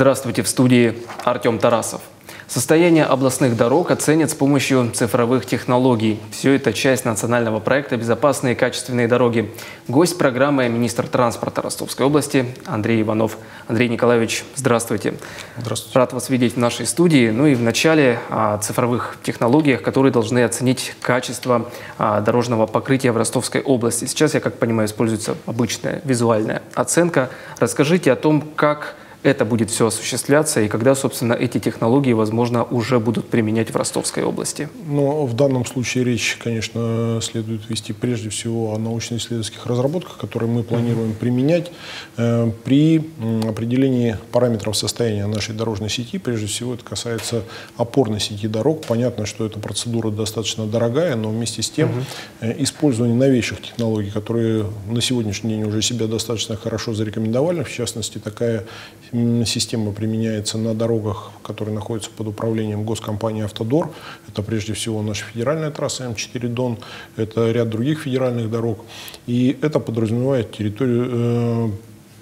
Здравствуйте, в студии Артем Тарасов. Состояние областных дорог оценят с помощью цифровых технологий. Все это часть национального проекта «Безопасные и качественные дороги». Гость программы – министр транспорта Ростовской области Андрей Иванов. Андрей Николаевич, здравствуйте. Здравствуйте. Рад вас видеть в нашей студии. Ну и в начале о цифровых технологиях, которые должны оценить качество а, дорожного покрытия в Ростовской области. Сейчас, я как понимаю, используется обычная визуальная оценка. Расскажите о том, как это будет все осуществляться и когда, собственно, эти технологии, возможно, уже будут применять в Ростовской области? Ну, в данном случае речь, конечно, следует вести прежде всего о научно-исследовательских разработках, которые мы планируем применять э, при определении параметров состояния нашей дорожной сети. Прежде всего, это касается опорной сети дорог. Понятно, что эта процедура достаточно дорогая, но вместе с тем э, использование новейших технологий, которые на сегодняшний день уже себя достаточно хорошо зарекомендовали, в частности, такая Система применяется на дорогах, которые находятся под управлением госкомпании «Автодор». Это прежде всего наша федеральная трасса М4 Дон, это ряд других федеральных дорог. И это подразумевает территорию э,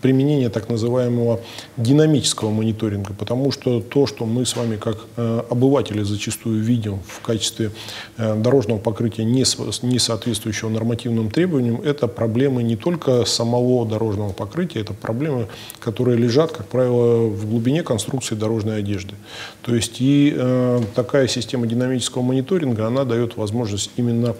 применение так называемого динамического мониторинга, потому что то, что мы с вами как э, обыватели зачастую видим в качестве э, дорожного покрытия не, соответствующего нормативным требованиям, это проблемы не только самого дорожного покрытия, это проблемы, которые лежат, как правило, в глубине конструкции дорожной одежды. То есть и э, такая система динамического мониторинга, она дает возможность именно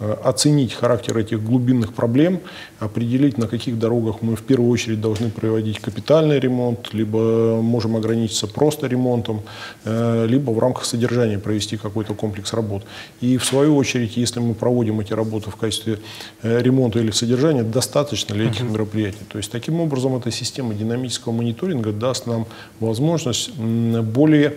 оценить характер этих глубинных проблем, определить, на каких дорогах мы в первую очередь должны проводить капитальный ремонт, либо можем ограничиться просто ремонтом, э, либо в рамках содержания провести какой-то комплекс работ. И в свою очередь, если мы проводим эти работы в качестве э, ремонта или содержания, достаточно ли этих мероприятий. То есть таким образом эта система динамического мониторинга даст нам возможность более Э,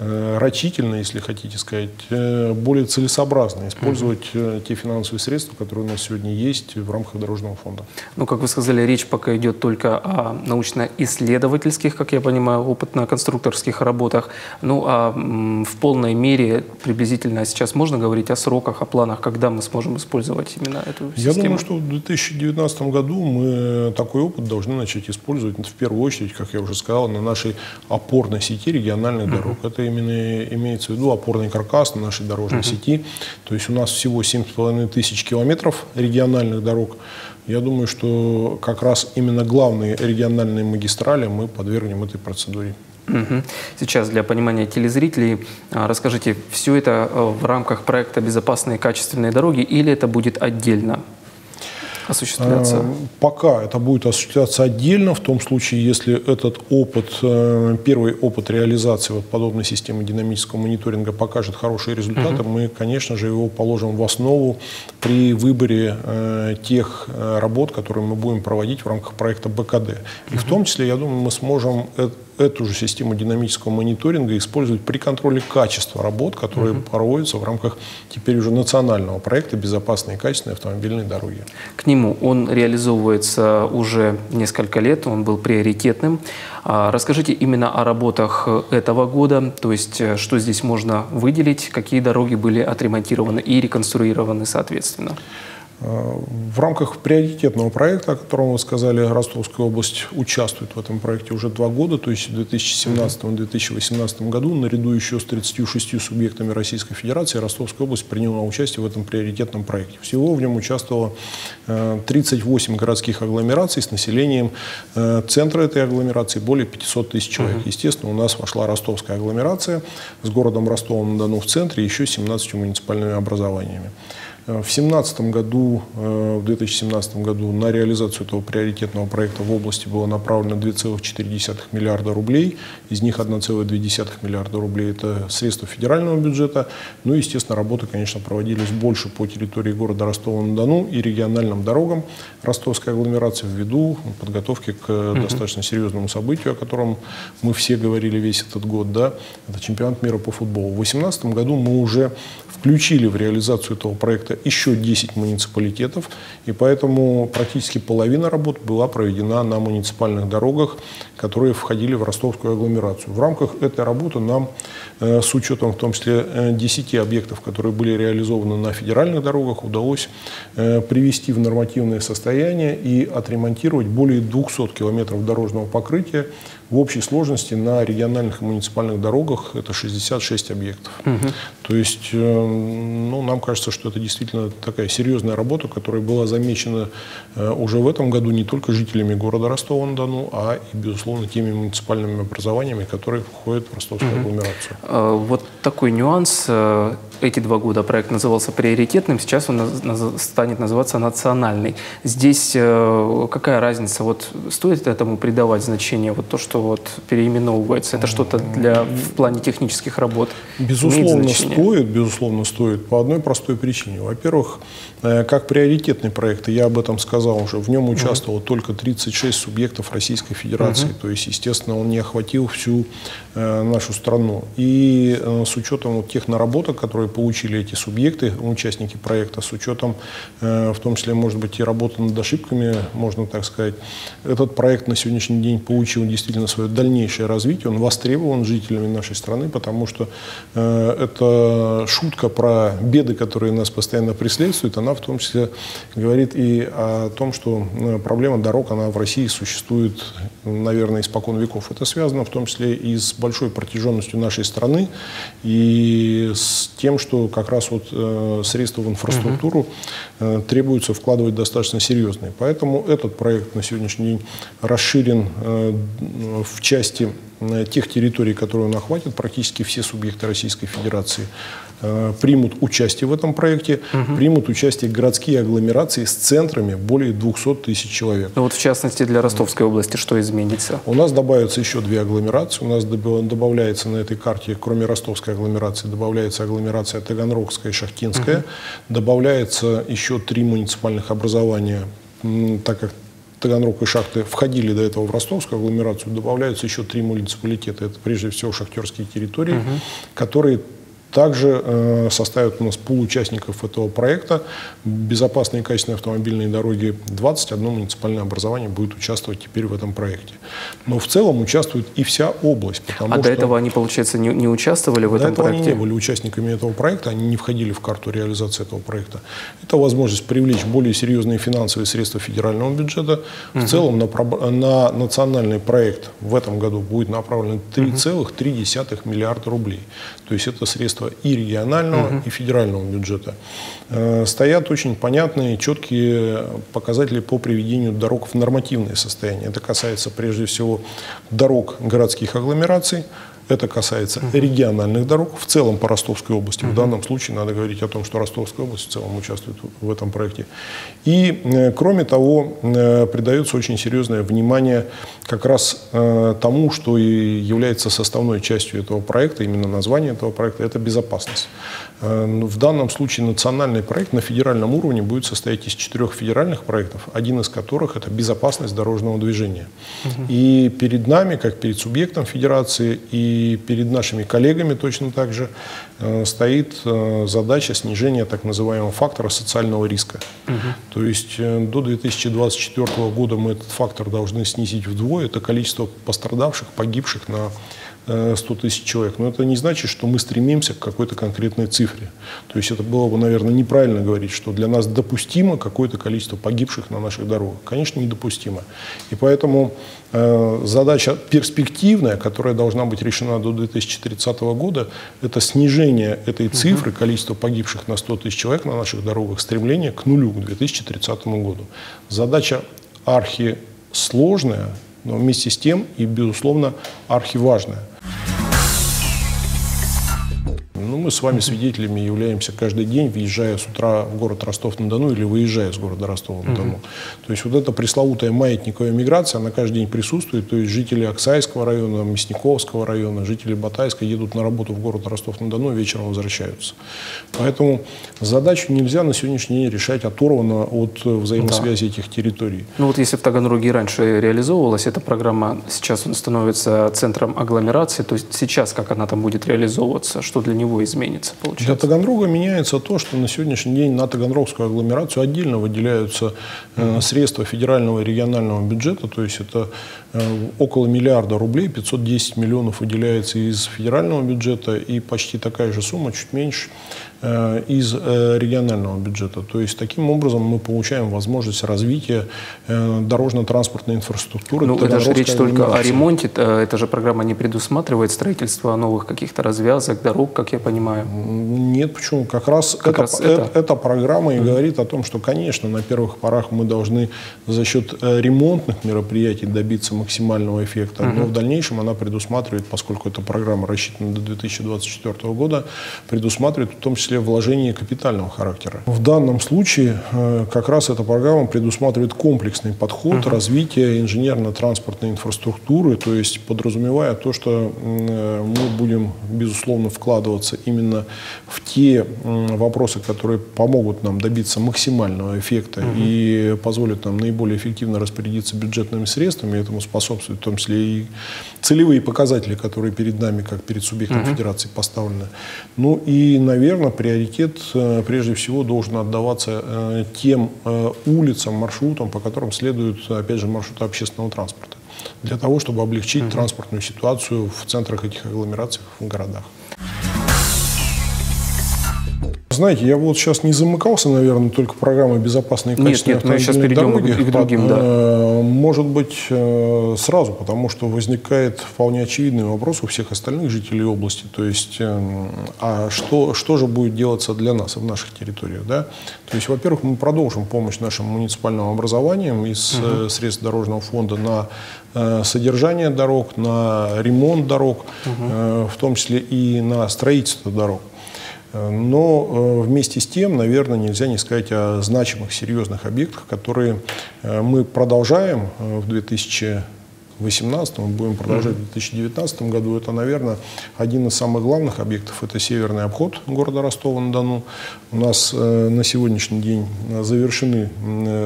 рачительно, если хотите сказать, э, более целесообразно использовать угу. те финансовые средства, которые у нас сегодня есть в рамках дорожного фонда. Ну, как вы сказали, речь пока идет только о научно-исследовательских, как я понимаю, опытно-конструкторских работах. Ну, а в полной мере приблизительно сейчас можно говорить о сроках, о планах, когда мы сможем использовать именно эту систему? Я думаю, что в 2019 году мы такой опыт должны начать использовать в первую очередь, как я уже сказал, на нашей опорной сети региональных угу. дорог. Это именно имеется в виду опорный каркас на нашей дорожной uh-huh. сети. То есть у нас всего 7,5 тысяч километров региональных дорог. Я думаю, что как раз именно главные региональные магистрали мы подвергнем этой процедуре. Сейчас для понимания телезрителей а, расскажите, все это э, в рамках проекта «Безопасные качественные дороги» или это будет отдельно? Осуществляться? Э, пока это будет осуществляться отдельно, в том случае, если этот опыт, э, первый опыт реализации вот подобной системы динамического мониторинга покажет хорошие результаты, угу. мы, конечно же, его положим в основу при выборе э, тех работ, которые мы будем проводить в рамках проекта БКД. И угу. в том числе, я думаю, мы сможем эту же систему динамического мониторинга использовать при контроле качества работ, которые угу. проводятся в рамках теперь уже национального проекта «Безопасные и качественные автомобильные дороги». К нему он реализовывается уже несколько лет, он был приоритетным. А, расскажите именно о работах этого года, то есть э, что здесь можно выделить, какие дороги были отремонтированы и реконструированы соответственно. В рамках приоритетного проекта, о котором вы сказали, Ростовская область участвует в этом проекте уже два года, то есть в 2017-2018 году, наряду еще с 36 субъектами Российской Федерации, Ростовская область приняла участие в этом приоритетном проекте. Всего в нем участвовало 38 э, городских агломераций с населением э, центра этой агломерации более 500 тысяч человек. Естественно, у нас вошла ростовская агломерация с городом Ростовом-на-Дону в центре и еще 17 муниципальными образованиями. В 2017 году, э, в 2017 году на реализацию этого приоритетного проекта в области было направлено 2,4 миллиарда рублей. Из них 1,2 миллиарда рублей – это средства федерального бюджета. Ну и, естественно, работы, конечно, проводились больше по территории города Ростова-на-Дону и региональным дорогам Ростовской агломерации ввиду подготовки к угу. достаточно серьезному событию, о котором мы все говорили весь этот год. Да? Это чемпионат мира по футболу. В 2018 году мы уже включили в реализацию этого проекта еще 10 муниципалитетов, и поэтому практически половина работ была проведена на муниципальных дорогах, которые входили в ростовскую агломерацию. В рамках этой работы нам, э, с учетом в том числе 10 объектов, которые были реализованы на федеральных дорогах, удалось привести в нормативное состояние и отремонтировать более 200 километров дорожного покрытия в общей сложности на региональных и муниципальных дорогах это 66 объектов. Угу. То есть, э, ну, нам кажется, что это действительно такая серьезная работа, которая была замечена э, уже в этом году не только жителями города Ростова-на-Дону, а и, безусловно, теми муниципальными образованиями, которые входят в ростовскую угу. агломерацию. А, вот такой нюанс. Э, эти два года проект назывался приоритетным, сейчас он станет называться национальный. Здесь какая разница? Вот стоит этому придавать значение? Вот то, что вот переименовывается? Это что-то для в плане технических работ? Безусловно, стоит, безусловно, стоит по одной простой причине. Во-первых, э, как приоритетный проект, я об этом сказал уже, в нем участвовало uh только 36 субъектов Российской Федерации, uh то есть, естественно, он не охватил всю э, нашу страну. И э, с учетом вот тех наработок, которые получили эти субъекты, участники проекта, с учетом, в том числе, может быть, и работы над ошибками, можно так сказать, этот проект на сегодняшний день получил действительно свое дальнейшее развитие, он востребован жителями нашей страны, потому что э, эта шутка про беды, которые нас постоянно преследуют, она в том числе говорит и о том, что э, проблема дорог, она в России существует, наверное, испокон веков. Это связано в том числе и с большой протяженностью нашей страны, и с тем, что как раз вот э, средства в инфраструктуру э, требуется вкладывать достаточно серьезные. Поэтому этот проект на сегодняшний день расширен э, в части э, тех территорий, которые он охватит, практически все субъекты Российской Федерации примут участие в этом проекте, угу. примут участие городские агломерации с центрами более 200 тысяч человек. Ну вот в частности для Ростовской области что изменится? У нас добавятся еще две агломерации. У нас добавляется на этой карте, кроме ростовской агломерации, добавляется агломерация Таганрогская и Шахтинская. Угу. Добавляется еще три муниципальных образования, так как Таганрог и шахты входили до этого в ростовскую агломерацию, добавляются еще три муниципалитета. Это прежде всего шахтерские территории, угу. которые также э, составят у нас пул участников этого проекта. Безопасные и качественные автомобильные дороги 21 муниципальное образование будет участвовать теперь в этом проекте. Но в целом участвует и вся область. а до этого они, получается, не, не участвовали в этом проекте? Они не были участниками этого проекта, они не входили в карту реализации этого проекта. Это возможность привлечь более серьезные финансовые средства федерального бюджета. Угу. В целом на, на национальный проект в этом году будет направлено 3,3 миллиарда рублей. То есть это средства и регионального, угу. и федерального бюджета. Э, стоят очень понятные, четкие показатели по приведению дорог в нормативное состояние. Это касается прежде всего дорог городских агломераций, это касается uh-huh. региональных дорог в целом по Ростовской области. Uh-huh. В данном случае надо говорить о том, что Ростовская область в целом участвует в этом проекте. И, э, кроме того, э, придается очень серьезное внимание как раз э, тому, что и является составной частью этого проекта, именно название этого проекта, это безопасность. В данном случае национальный проект на федеральном уровне будет состоять из четырех федеральных проектов, один из которых это безопасность дорожного движения. Uh-huh. И перед нами, как перед субъектом федерации и и перед нашими коллегами точно так же э, стоит э, задача снижения так называемого фактора социального риска. Угу. То есть э, до 2024 года мы этот фактор должны снизить вдвое. Это количество пострадавших, погибших на 100 тысяч человек. Но это не значит, что мы стремимся к какой-то конкретной цифре. То есть это было бы, наверное, неправильно говорить, что для нас допустимо какое-то количество погибших на наших дорогах. Конечно, недопустимо. И поэтому э, задача перспективная, которая должна быть решена до 2030 года, это снижение этой цифры, количества погибших на 100 тысяч человек на наших дорогах, стремление к нулю к 2030 году. Задача архисложная, но вместе с тем и, безусловно, архиважная. Мы с вами свидетелями являемся каждый день, въезжая с утра в город Ростов-на-Дону или выезжая с города Ростова-на-Дону. Угу. То есть вот эта пресловутая маятниковая миграция, она каждый день присутствует. То есть жители Оксайского района, Мясниковского района, жители Батайска едут на работу в город Ростов-на-Дону, вечером возвращаются. Поэтому задачу нельзя на сегодняшний день решать оторванно от взаимосвязи да. этих территорий. Ну вот если в Таганроге раньше реализовывалась эта программа, сейчас он становится центром агломерации, то есть сейчас как она там будет реализовываться, что для него изменится, получается? Для Таганрога меняется то, что на сегодняшний день на Таганрогскую агломерацию отдельно выделяются э, средства федерального и регионального бюджета, то есть это около миллиарда рублей, 510 миллионов выделяется из федерального бюджета и почти такая же сумма, чуть меньше, Э, из э, регионального бюджета. То есть таким образом мы получаем возможность развития э, дорожно-транспортной инфраструктуры. Ну, это же речь только о ремонте. Эта же программа не предусматривает строительство новых каких-то развязок, дорог, как я понимаю. Нет, почему? Как раз, как это, раз это? эта программа и mm-hmm. говорит о том, что, конечно, на первых порах мы должны за счет ремонтных мероприятий добиться максимального эффекта, но в дальнейшем она предусматривает, поскольку эта программа рассчитана до 2024 года, предусматривает в том числе вложения капитального характера. В данном случае э, как раз эта программа предусматривает комплексный подход uh-huh. развития инженерно-транспортной инфраструктуры, то есть подразумевая то, что э, мы будем, безусловно, вкладываться именно в те вопросы, которые помогут нам добиться максимального эффекта uh-huh. и позволят нам наиболее эффективно распорядиться бюджетными средствами, этому способствуют в том числе и целевые показатели, которые перед нами, как перед субъектом uh-huh. федерации поставлены. Ну и, наверное, приоритет э, прежде всего должен отдаваться э, тем э, улицам, маршрутам, по которым следуют, опять же, маршруты общественного транспорта, для того, чтобы облегчить угу. транспортную ситуацию в центрах этих агломераций, в городах. Знаете, я вот сейчас не замыкался, наверное, только программой безопасной и качественной Нет, нет, мы сейчас перейдем дороги. к, к другим, да. Э, может быть, э, сразу, потому что возникает вполне очевидный вопрос у всех остальных жителей области. То есть, э, а что, что же будет делаться для нас в наших территориях? Да? То есть, во-первых, мы продолжим помощь нашим муниципальным образованиям из угу. средств дорожного фонда на содержание дорог, на ремонт дорог, угу. в том числе и на строительство дорог. Но э, вместе с тем, наверное, нельзя не сказать о значимых, серьезных объектах, которые э, мы продолжаем э, в 2018, мы будем продолжать в 2019 году. Это, наверное, один из самых главных объектов. Это северный обход города Ростова-на-Дону. У нас на сегодняшний день завершены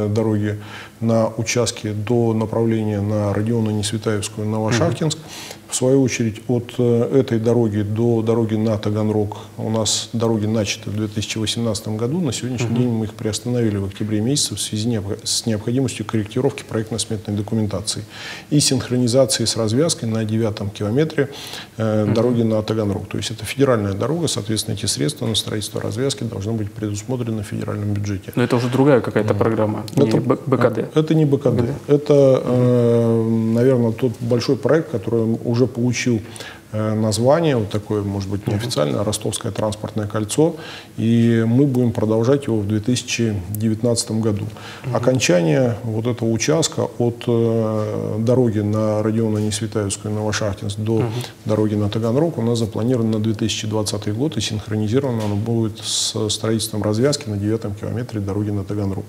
дороги на участке до направления на Родиона Несветаевскую, Новошахтинск. Mm-hmm. В свою очередь, от э, этой дороги до дороги на Таганрог у нас дороги начаты в 2018 году. На сегодняшний угу. день мы их приостановили в октябре месяце в связи с необходимостью корректировки проектно-сметной документации и синхронизации с развязкой на девятом километре э, угу. дороги на Таганрог. То есть это федеральная дорога, соответственно, эти средства на строительство развязки должны быть предусмотрены в федеральном бюджете. Но это уже другая какая-то программа, это, не БКД. Это не БКД. БКД. Это, э, наверное, тот большой проект, который уже уже получил э, название, вот такое, может быть, неофициальное, Ростовское транспортное кольцо, и мы будем продолжать его в 2019 году. Окончание вот этого участка от э, дороги на Родиона Несветаевскую и Новошахтинск до дороги на Таганрог у нас запланировано на 2020 год, и синхронизировано оно будет с строительством развязки на девятом километре дороги на Таганрог.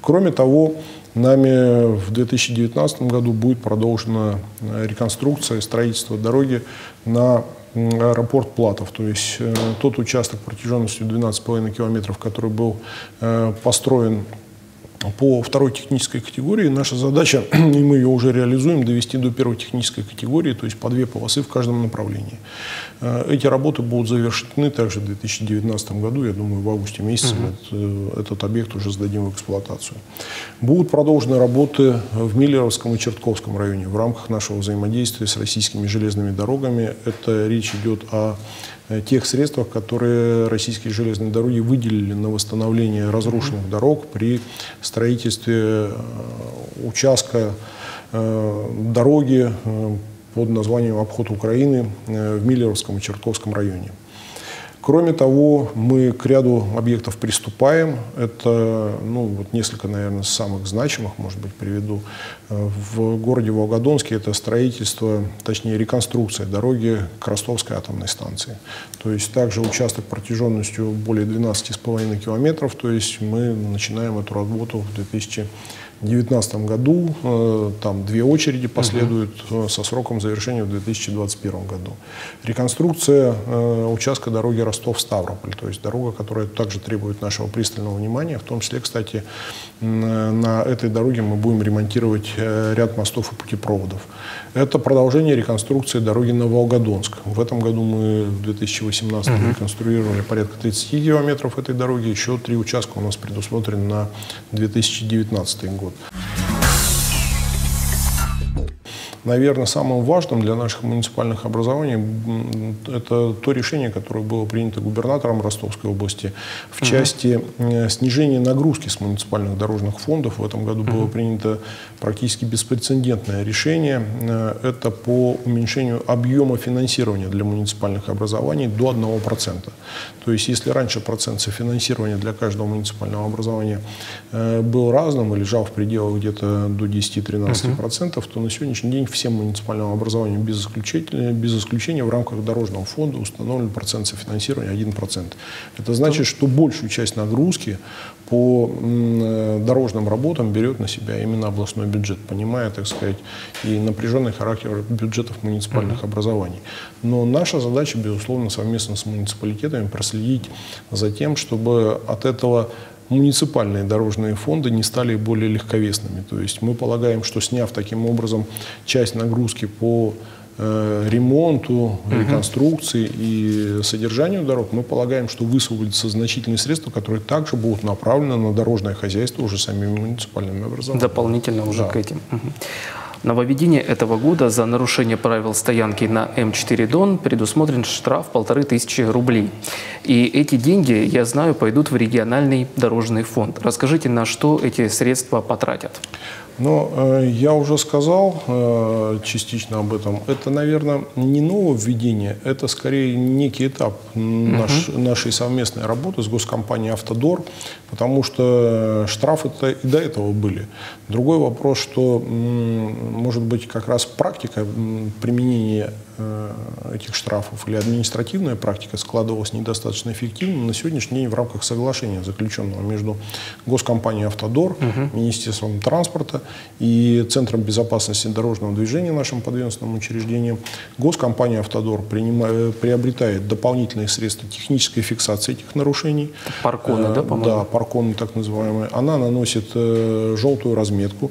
Кроме того, Нами в 2019 году будет продолжена э, реконструкция и строительство дороги на аэропорт Платов. То есть э, тот участок протяженностью 12,5 километров, который был э, построен по второй технической категории. Наша задача, и мы ее уже реализуем, довести до первой технической категории, то есть по две полосы в каждом направлении. Э, эти работы будут завершены также в 2019 году. Я думаю, в августе месяце угу. этот, этот объект уже сдадим в эксплуатацию. Будут продолжены работы в Миллеровском и Чертковском районе в рамках нашего взаимодействия с российскими железными дорогами. Это речь идет о Э, тех средствах, которые российские железные дороги выделили на восстановление разрушенных дорог при строительстве э, участка э, дороги под названием «Обход Украины» в Миллеровском и Чертковском районе. Кроме того, мы к ряду объектов приступаем. Это ну, вот несколько, наверное, самых значимых, может быть, приведу. В городе Волгодонске это строительство, точнее реконструкция дороги к Ростовской атомной станции. То есть также участок протяженностью более 12,5 километров. То есть мы начинаем эту работу в 2019 2019 году. Э, там две очереди последуют угу. со сроком завершения в 2021 году. Реконструкция участка дороги Ростов-Ставрополь, то есть дорога, которая также требует нашего пристального внимания. В том числе, кстати, на этой дороге мы будем ремонтировать ряд мостов и путепроводов. Это продолжение реконструкции дороги на Волгодонск. В этом году мы в 2018 угу. реконструировали порядка 30 километров этой дороги. Еще три участка у нас предусмотрены на 2019 год. acordo. Наверное, самым важным для наших муниципальных образований это то решение, которое было принято губернатором Ростовской области в угу. части э, снижения нагрузки с муниципальных дорожных фондов. В этом году угу. было принято практически беспрецедентное решение. Э, это по уменьшению объема финансирования для муниципальных образований до 1%. То есть, если раньше процент софинансирования для каждого муниципального образования э, был разным и лежал в пределах где-то до 10-13%, угу. то на сегодняшний день всем муниципальным образованиям без исключения, без исключения в рамках дорожного фонда установлен процент софинансирования 1%. Это значит, что большую часть нагрузки по э, дорожным работам берет на себя именно областной бюджет, понимая, так сказать, и напряженный характер бюджетов муниципальных mm-hmm. образований. Но наша задача, безусловно, совместно с муниципалитетами проследить за тем, чтобы от этого муниципальные дорожные фонды не стали более легковесными. То есть мы полагаем, что сняв таким образом часть нагрузки по э, ремонту, реконструкции и содержанию дорог, мы полагаем, что высвободятся значительные средства, которые также будут направлены на дорожное хозяйство уже самими муниципальными образованиями. Дополнительно уже да. к этим. Угу. Нововведение этого года за нарушение правил стоянки на М4 Дон предусмотрен штраф полторы тысячи рублей. И эти деньги, я знаю, пойдут в региональный дорожный фонд. Расскажите, на что эти средства потратят? Но э, я уже сказал э, частично об этом. Это, наверное, не нововведение, это скорее некий этап наш, угу. нашей совместной работы с госкомпанией «Автодор», потому что штрафы-то и до этого были. Другой вопрос, что, может быть, как раз практика применения этих штрафов или административная практика складывалась недостаточно эффективно, на сегодняшний день в рамках соглашения, заключенного между госкомпанией «Автодор», угу. Министерством транспорта и Центром безопасности дорожного движения, нашим подведомственным учреждением, госкомпания «Автодор» принимает, приобретает дополнительные средства технической фиксации этих нарушений. Парконы, да, э, по-моему? Да, парконы так называемые. Она наносит э, желтую разметку,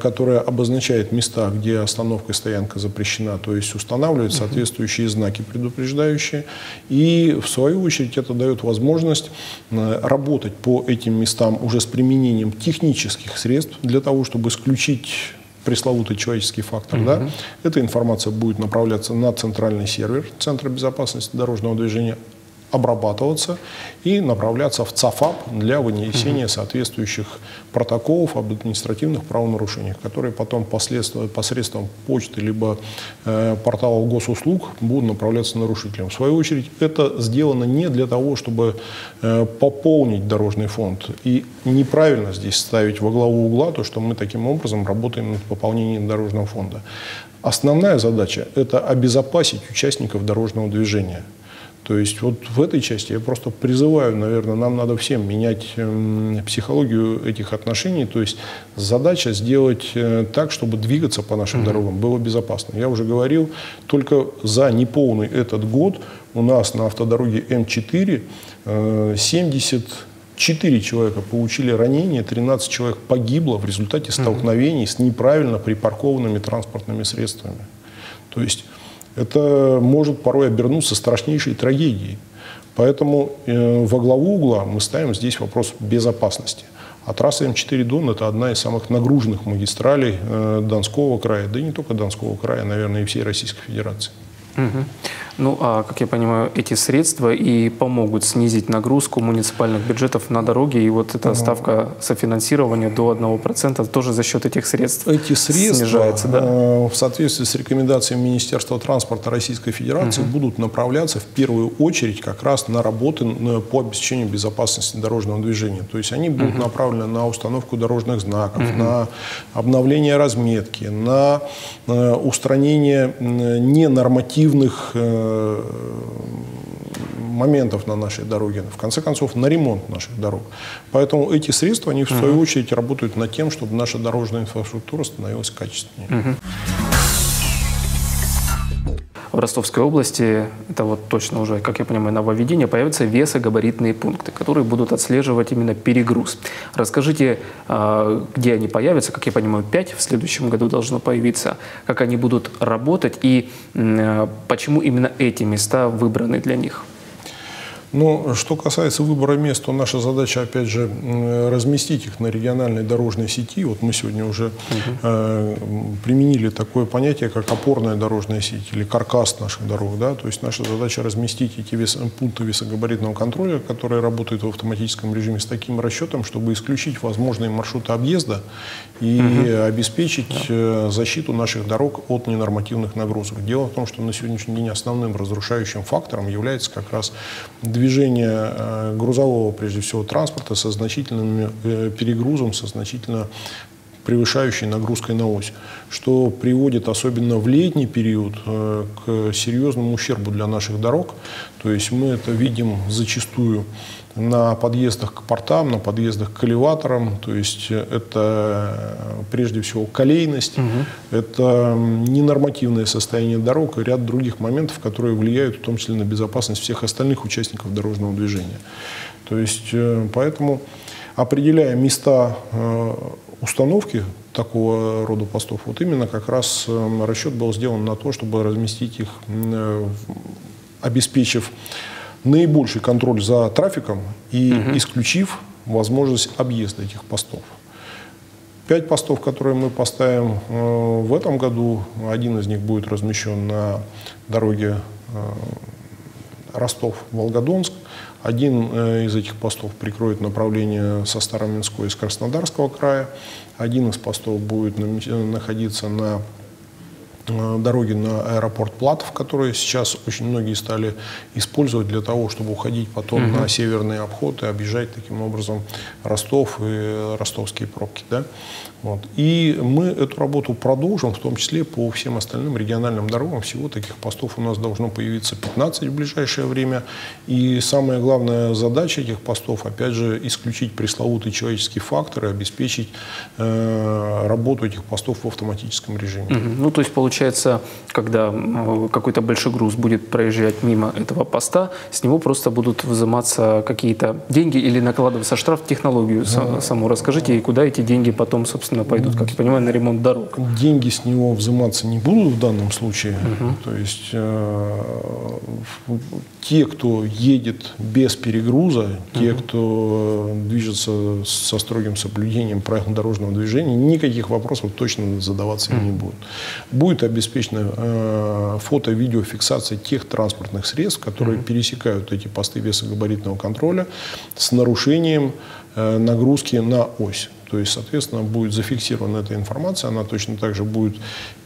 которая обозначает места, где остановка и стоянка запрещена, то есть установка устанавливают соответствующие знаки предупреждающие. И в свою очередь это дает возможность э, работать по этим местам уже с применением технических средств для того, чтобы исключить пресловутый человеческий фактор, угу. да, эта информация будет направляться на центральный сервер Центра безопасности дорожного движения, обрабатываться и направляться в ЦАФАП для вынесения соответствующих протоколов об административных правонарушениях, которые потом посредством почты либо э, портала госуслуг будут направляться нарушителям. В свою очередь, это сделано не для того, чтобы э, пополнить дорожный фонд. И неправильно здесь ставить во главу угла то, что мы таким образом работаем над пополнением дорожного фонда. Основная задача – это обезопасить участников дорожного движения – то есть вот в этой части я просто призываю, наверное, нам надо всем менять э, психологию этих отношений. То есть задача сделать э, так, чтобы двигаться по нашим mm-hmm. дорогам было безопасно. Я уже говорил, только за неполный этот год у нас на автодороге М4 э, 74 человека получили ранения, 13 человек погибло в результате столкновений mm-hmm. с неправильно припаркованными транспортными средствами. То есть это может порой обернуться страшнейшей трагедией. Поэтому э, во главу угла мы ставим здесь вопрос безопасности. А трасса М4 Дон – это одна из самых нагруженных магистралей э, Донского края, да и не только Донского края, наверное, и всей Российской Федерации. Угу. Ну, а, как я понимаю, эти средства и помогут снизить нагрузку муниципальных бюджетов на дороги, и вот эта ставка софинансирования до 1% тоже за счет этих средств Эти средства снижается, да? Э, в соответствии с рекомендациями Министерства транспорта Российской Федерации угу. будут направляться в первую очередь как раз на работы по обеспечению безопасности дорожного движения. То есть они будут угу. направлены на установку дорожных знаков, угу. на обновление разметки, на э, устранение ненормативных э, моментов на нашей дороге, в конце концов, на ремонт наших дорог. Поэтому эти средства, они в свою очередь работают над тем, чтобы наша дорожная инфраструктура становилась качественнее. Угу. В Ростовской области, это вот точно уже, как я понимаю, нововведение, появятся весогабаритные пункты, которые будут отслеживать именно перегруз. Расскажите, а, где они появятся, как я понимаю, 5 в следующем году должно появиться, как они будут работать и а, почему именно эти места выбраны для них? Но что касается выбора мест, то наша задача, опять же, разместить их на региональной дорожной сети. Вот мы сегодня уже угу. э, применили такое понятие, как опорная дорожная сеть или каркас наших дорог. Да? То есть наша задача разместить эти вес, пункты весогабаритного контроля, которые работают в автоматическом режиме с таким расчетом, чтобы исключить возможные маршруты объезда и угу. обеспечить да. защиту наших дорог от ненормативных нагрузок. Дело в том, что на сегодняшний день основным разрушающим фактором является как раз движение э, грузового, прежде всего, транспорта со значительным э, перегрузом, со значительно превышающей нагрузкой на ось, что приводит особенно в летний период э, к серьезному ущербу для наших дорог. То есть мы это видим зачастую на подъездах к портам, на подъездах к элеваторам. То есть это прежде всего колейность, угу. это ненормативное состояние дорог и ряд других моментов, которые влияют в том числе на безопасность всех остальных участников дорожного движения. То есть э, поэтому определяя места э, установки такого рода постов, вот именно как раз э, расчет был сделан на то, чтобы разместить их, обеспечив наибольший контроль за трафиком и угу. исключив возможность объезда этих постов. Пять постов, которые мы поставим э, в этом году, один из них будет размещен на дороге э, Ростов-Волгодонск. Один э, из этих постов прикроет направление со Староминской из Краснодарского края. Один из постов будет находиться на дороги на аэропорт Платов, которые сейчас очень многие стали использовать для того, чтобы уходить потом угу. на северный обход и объезжать таким образом Ростов и ростовские пробки. Да? Вот. И мы эту работу продолжим, в том числе по всем остальным региональным дорогам. Всего таких постов у нас должно появиться 15 в ближайшее время. И самая главная задача этих постов, опять же, исключить пресловутый человеческий фактор и обеспечить э, работу этих постов в автоматическом режиме. Угу. Ну, то есть, получается, когда какой-то большой груз будет проезжать мимо этого поста, с него просто будут взиматься какие-то деньги или накладываться штраф технологию да. саму. Расскажите, и куда эти деньги потом, собственно, собственно, пойдут, как я понимаю, на ремонт дорог. Деньги с него взиматься не будут в данном случае. Угу. То есть э, те, кто едет без перегруза, те, угу. кто движется со строгим соблюдением правил дорожного движения, никаких вопросов точно задаваться угу. не будут. Будет обеспечена э, фото-видеофиксация тех транспортных средств, которые угу. пересекают эти посты весогабаритного контроля с нарушением э, нагрузки на ось. То есть, соответственно, будет зафиксирована эта информация, она точно так же будет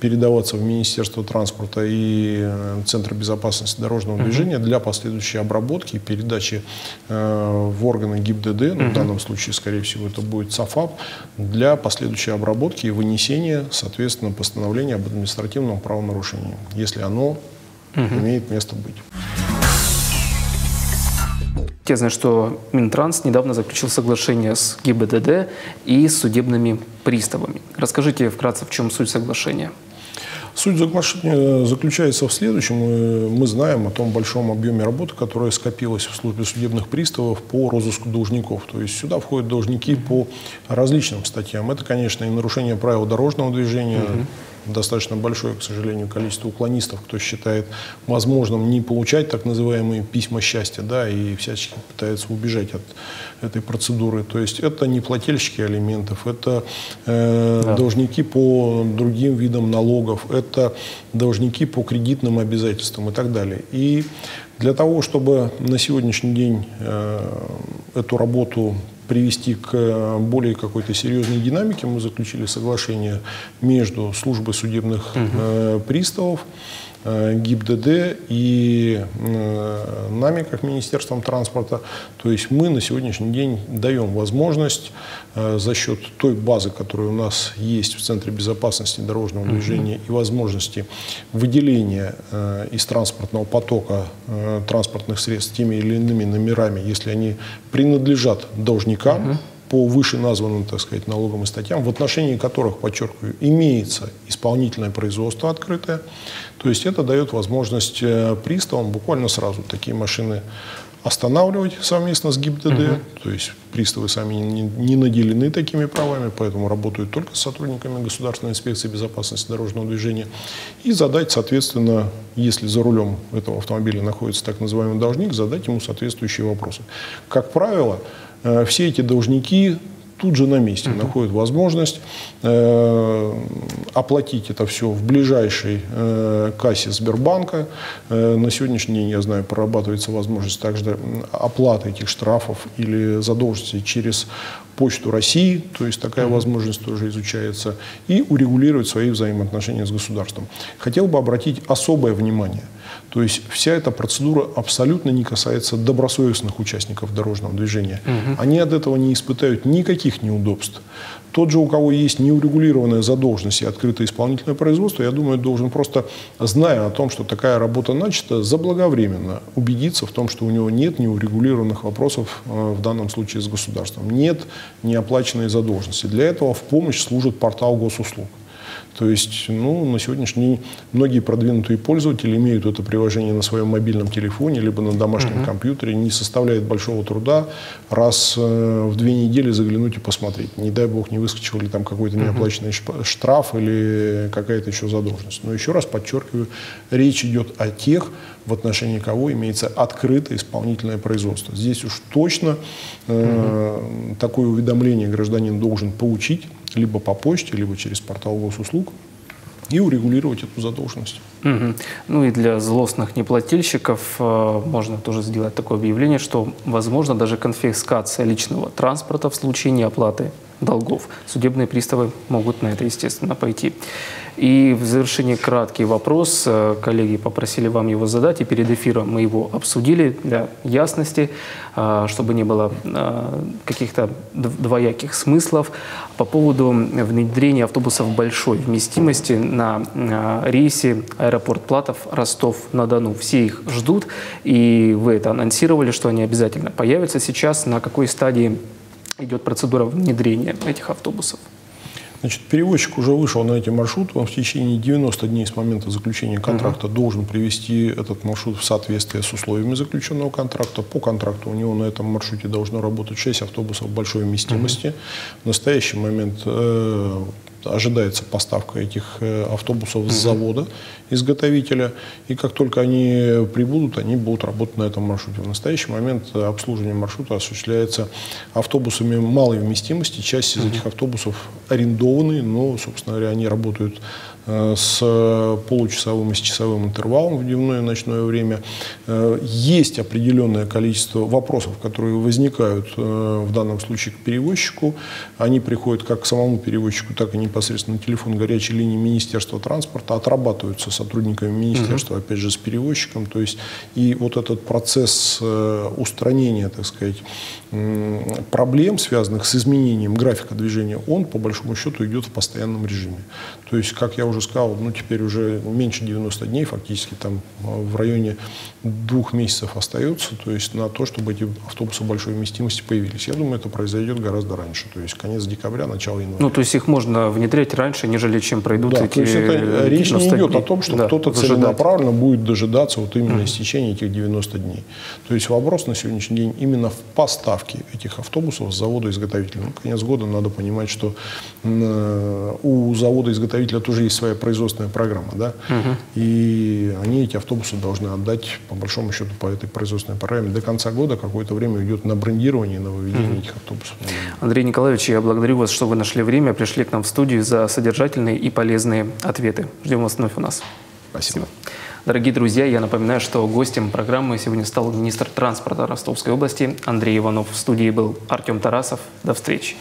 передаваться в Министерство транспорта и э, Центр безопасности дорожного движения для последующей обработки и передачи э, в органы ГИБДД, ну, в данном случае, скорее всего, это будет САФАП, для последующей обработки и вынесения, соответственно, постановления об административном правонарушении, если оно имеет место быть. Я знаю, что Минтранс недавно заключил соглашение с ГИБДД и с судебными приставами. Расскажите вкратце, в чем суть соглашения. Суть соглашения заключается в следующем. Мы знаем о том большом объеме работы, которая скопилась в службе судебных приставов по розыску должников. То есть сюда входят должники по различным статьям. Это, конечно, и нарушение правил дорожного движения, угу достаточно большое, к сожалению, количество уклонистов, кто считает возможным не получать так называемые письма счастья, да, и всячески пытается убежать от этой процедуры. То есть это не плательщики алиментов, это э, да. должники по другим видам налогов, это должники по кредитным обязательствам и так далее. И для того, чтобы на сегодняшний день э, эту работу привести к э, более какой-то серьезной динамике, мы заключили соглашение между службой судебных угу. приставов ГИБДД и нами, как Министерством транспорта. То есть мы на сегодняшний день даем возможность за счет той базы, которая у нас есть в Центре безопасности дорожного движения и возможности выделения из транспортного потока транспортных средств теми или иными номерами, если они принадлежат должникам, по вышеназванным, так сказать, налоговым статьям, в отношении которых, подчеркиваю, имеется исполнительное производство открытое. То есть это дает возможность э, приставам буквально сразу такие машины останавливать совместно с ГИБДД. Угу. То есть приставы сами не, не наделены такими правами, поэтому работают только с сотрудниками Государственной инспекции безопасности дорожного движения. И задать, соответственно, если за рулем этого автомобиля находится так называемый должник, задать ему соответствующие вопросы. Как правило, все эти должники тут же на месте uh-huh. находят возможность э, оплатить это все в ближайшей э, кассе Сбербанка. Э, на сегодняшний день, я знаю, прорабатывается возможность также оплаты этих штрафов или задолженности через Почту России, то есть такая uh-huh. возможность тоже изучается, и урегулировать свои взаимоотношения с государством. Хотел бы обратить особое внимание – то есть вся эта процедура абсолютно не касается добросовестных участников дорожного движения. Угу. Они от этого не испытают никаких неудобств. Тот же, у кого есть неурегулированная задолженность и открытое исполнительное производство, я думаю, должен просто, зная о том, что такая работа начата, заблаговременно убедиться в том, что у него нет неурегулированных вопросов э, в данном случае с государством, нет неоплаченной задолженности. Для этого в помощь служит портал госуслуг. То есть, ну, на сегодняшний день многие продвинутые пользователи имеют это приложение на своем мобильном телефоне, либо на домашнем uh-huh. компьютере. Не составляет большого труда раз э, в две недели заглянуть и посмотреть. Не дай бог, не выскочил ли там какой-то неоплаченный uh-huh. штраф или какая-то еще задолженность. Но еще раз подчеркиваю, речь идет о тех, в отношении кого имеется открытое исполнительное производство. Здесь уж точно э, угу. такое уведомление гражданин должен получить либо по почте, либо через портал госуслуг и урегулировать эту задолженность. Угу. Ну и для злостных неплательщиков э, можно тоже сделать такое объявление, что возможно даже конфискация личного транспорта в случае неоплаты долгов. Судебные приставы могут на это, естественно, пойти. И в завершении краткий вопрос. Э, коллеги попросили вам его задать, и перед эфиром мы его обсудили для ясности, э, чтобы не было э, каких-то двояких смыслов. По поводу внедрения автобусов большой вместимости на рейсе аэропорт Платов Ростов-на-Дону. Все их ждут, и вы это анонсировали, что они обязательно появятся сейчас. На какой стадии идет процедура внедрения этих автобусов? Значит, перевозчик уже вышел на эти маршруты, он в течение 90 дней с момента заключения контракта uh-huh. должен привести этот маршрут в соответствие с условиями заключенного контракта. По контракту у него на этом маршруте должно работать 6 автобусов большой вместимости. Uh-huh. В настоящий момент э, ожидается поставка этих э, автобусов с завода изготовителя, и как только они прибудут, они будут работать на этом маршруте. В настоящий момент обслуживание маршрута осуществляется автобусами малой вместимости. Часть из этих автобусов арендованы, но, собственно говоря, они работают с получасовым и с часовым интервалом в дневное и ночное время. Э, есть определенное количество вопросов, которые возникают э, в данном случае к перевозчику. Они приходят как к самому перевозчику, так и непосредственно на телефон горячей линии Министерства транспорта, отрабатываются сотрудниками Министерства, опять же, с перевозчиком. То есть и вот этот процесс устранения, так сказать, проблем, связанных с изменением графика движения, он, по большому счету, идет в постоянном режиме. То есть, как я уже сказал, ну, теперь уже меньше 90 дней, фактически там а, в районе двух месяцев остается, то есть на то, чтобы эти автобусы большой вместимости появились. Я думаю, это произойдет гораздо раньше, то есть конец декабря, начало января. Ну, то есть их можно внедрять раньше, нежели чем пройдут да, эти то есть это, речь не идет дней. о том, что да, кто-то целенаправленно будет дожидаться вот именно mm. истечения этих 90 дней. То есть вопрос на сегодняшний день именно в поставке этих автобусов с завода-изготовителя. Ну, конец года надо понимать, что э, у завода-изготовителя тоже есть своя производственная программа, да, угу. и они эти автобусы должны отдать, по большому счету, по этой производственной программе. До конца года какое-то время идет на брендирование, на выведение угу. этих автобусов. Андрей Николаевич, я благодарю вас, что вы нашли время, пришли к нам в студию за содержательные и полезные ответы. Ждем вас вновь у нас. Спасибо. Спасибо. Дорогие друзья, я напоминаю, что гостем программы сегодня стал министр транспорта Ростовской области Андрей Иванов. В студии был Артем Тарасов. До встречи.